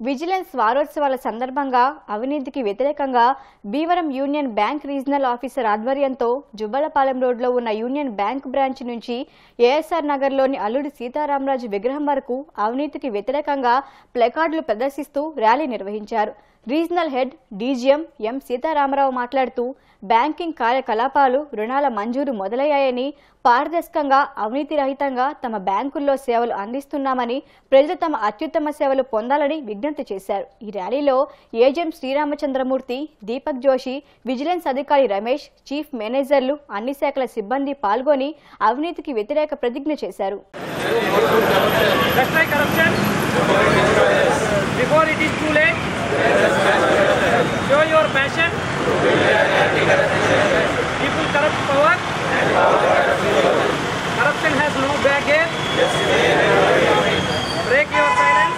Vigilance వారోత్సవాల సందర్భంగా అవినీతికి వ్యతిరేకంగా భీవరం యూనియన్ బ్యాంక్ రీజనల్ ఆఫీసర్ ఆధ్వర్యంతో జుబ్బలపాలెం రోడ్లో ఉన్న యూనియన్ బ్యాంక్ బ్రాంచ్ నుంచి ఏఎస్ఆర్ నగర్లోని అల్లుడి సీతారామరాజు విగ్రహం వరకు అవినీతికి వ్యతిరేకంగా ప్లకార్డులు ప్రదర్శిస్తూ ర్యాలీ నిర్వహించారు. Regional head DGM M Sitaramarao మాట్లాడుతూ బ్యాంకింగ్ కార్యకలాపాలు రుణాల మంజూరు మొదలయ్యాయని పారదర్శకంగా అవినీతి రహితంగా తమ బ్యాంకుల్లో సేవలు అందిస్తున్నామని ప్రజలు తమ అత్యుత్తమ సేవలు పొందాలని విజ్ఞప్తి చేశారు ఈ ర్యాలీలో ఏజెం శ్రీరామచంద్రమూర్తి దీపక్ జోషి విజిలెన్స్ అధికారి రమేష్ చీఫ్ మేనేజర్లు అన్ని శాఖల సిబ్బంది పాల్గొని అవినీతికి వ్యతిరేక ప్రతిజ్ఞ చేశారు before it is too late. power. Corruption has no baggage. Break your silence.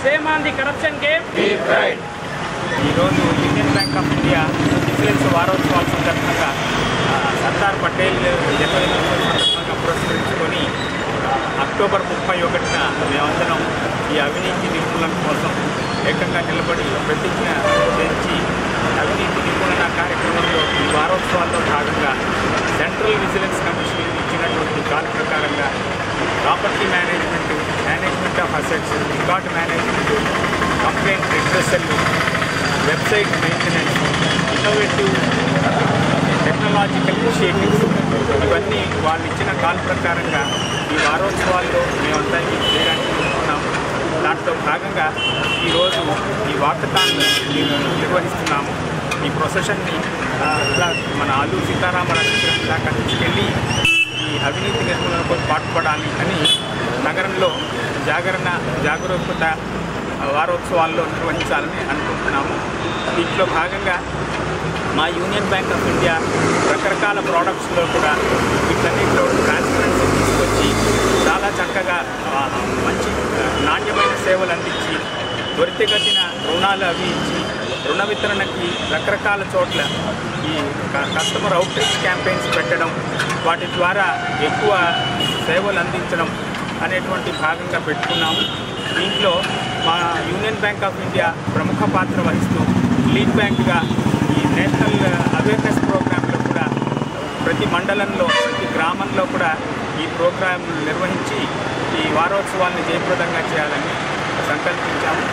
Same on the corruption game. ఈరోజు Union Bank of India defence వారోత్సవాల సందర్భంగా ఆ, సర్దార్ పటేల్ జన్మదినోత్సవం సందర్భంగా పురస్కరించుకొని ఆ, అక్టోబర్ ముప్పై ఒకటిన మేమందరం ఈ అవినీతి నిర్మూలన కోసం ఏకంగా నిలబడి ప్రతిజ్ఞ చేసి అవినీతి నిర్మూలన సెంట్రల్ విజిలెన్స్ కమిషన్ ఇచ్చినటువంటి కాల్ ప్రకారంగా property management management of assets record management complaint redressal website maintenance innovative technological initiatives ఇవన్నీ వాళ్ళు ఇచ్చిన కాల్ ప్రకారంగా ఈ వారోత్సవాల్లో మేమంతా ఇది చేయడానికి అనుకున్నాము దాంట్లో భాగంగా ఈరోజు ఈ వాకథాన్ని నిర్వహిస్తున్నాము. ఈ ప్రొసెషన్ని ఇలా మన అల్లు సీతారామరాజు విగ్రహం దాకా తీసుకెళ్ళి ఈ అవినీతి నిర్మూలనకు పాటుపడాలి అని నగరంలో జాగరణ జాగరూకత వారోత్సవాల్లో నిర్వహించాలని అనుకుంటున్నాము. దీంట్లో భాగంగా మా యూనియన్ బ్యాంక్ ఆఫ్ ఇండియా రకరకాల ప్రోడక్ట్స్లో కూడా వీటన్నిటిలో ట్రాన్స్పరెన్సీ తీసుకొచ్చి చాలా చక్కగా మంచి నాణ్యమైన సేవలు అందించి త్వరితగతిన రుణాలు అవి ఇచ్చి రుణ వితరణకి రకరకాల చోట్ల ఈ క- కస్టమర్ అవుట్రీచ్ క్యాంపెయిన్స్ పెట్టడం వాటి ద్వారా ఎక్కువ సేవలు అందించడం అనేటువంటి భాగంగా పెట్టుకున్నాము. దీంట్లో మా యూనియన్ బ్యాంక్ ఆఫ్ ఇండియా ప్రముఖ పాత్ర వహిస్తూ లీడ్ బ్యాంక్గా ఈ నేషనల్ అవేర్నెస్ ప్రోగ్రాంలో కూడా ప్రతి మండలంలో ప్రతి గ్రామంలో కూడా ఈ ప్రోగ్రాం నిర్వహించి ఈ వారోత్సవాన్ని జయప్రదంగా చేయాలని సంకల్పించాము.